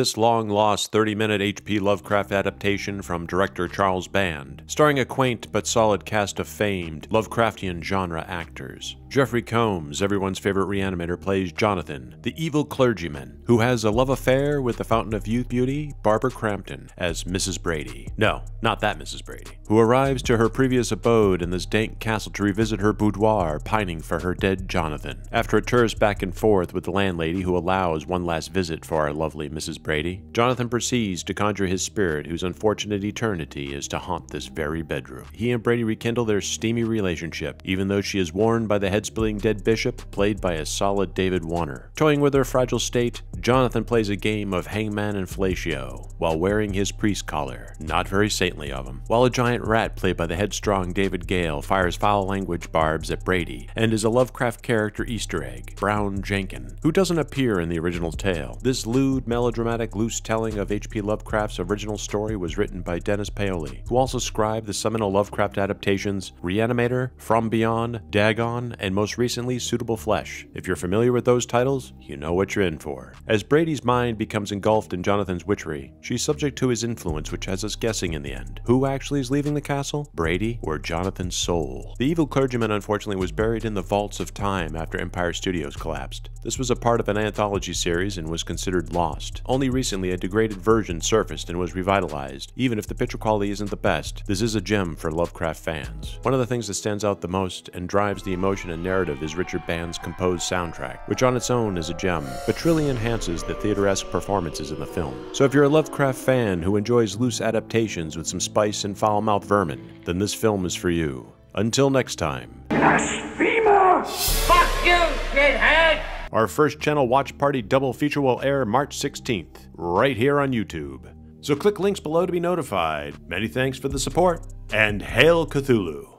this long lost 30 minute H.P. Lovecraft adaptation from director Charles Band, starring a quaint but solid cast of famed Lovecraftian genre actors. Jeffrey Combs, everyone's favorite reanimator, plays Jonathan, the evil clergyman, who has a love affair with the fountain of youth beauty, Barbara Crampton, as Mrs. Brady. No, not that Mrs. Brady, who arrives to her previous abode in this dank castle to revisit her boudoir, pining for her dead Jonathan. After a tourist back and forth with the landlady who allows one last visit for our lovely Mrs. Brady, Jonathan proceeds to conjure his spirit, whose unfortunate eternity is to haunt this very bedroom. He and Brady rekindle their steamy relationship, even though she is warned by the head splitting dead bishop, played by a solid David Warner. Toying with her fragile state, Jonathan plays a game of hangman and fellatio while wearing his priest collar. Not very saintly of him. While a giant rat, played by the headstrong David Gale, fires foul language barbs at Brady, and is a Lovecraft character Easter egg, Brown Jenkin, who doesn't appear in the original tale. This lewd, melodramatic, loose telling of H.P. Lovecraft's original story was written by Dennis Paoli, who also scribed the seminal Lovecraft adaptations Reanimator, From Beyond, Dagon, and most recently Suitable Flesh. If you're familiar with those titles, you know what you're in for. As Brady's mind becomes engulfed in Jonathan's witchery, she's subject to his influence, which has us guessing in the end. Who actually is leaving the castle? Brady or Jonathan's soul? The evil clergyman, unfortunately, was buried in the vaults of time after Empire Studios collapsed. This was a part of an anthology series and was considered lost. Only recently, a degraded version surfaced and was revitalized. Even if the picture quality isn't the best, this is a gem for Lovecraft fans. One of the things that stands out the most and drives the emotion and narrative is Richard Band's composed soundtrack, which on its own is a gem, but truly enhances the theater-esque performances in the film. So if you're a Lovecraft fan who enjoys loose adaptations with some spice and foul-mouthed vermin, then this film is for you. Until next time. Blasphemer! Fuck you, shithead! Our first channel watch party double feature will air March 16th, right here on YouTube. So click links below to be notified. Many thanks for the support, and Hail Cthulhu!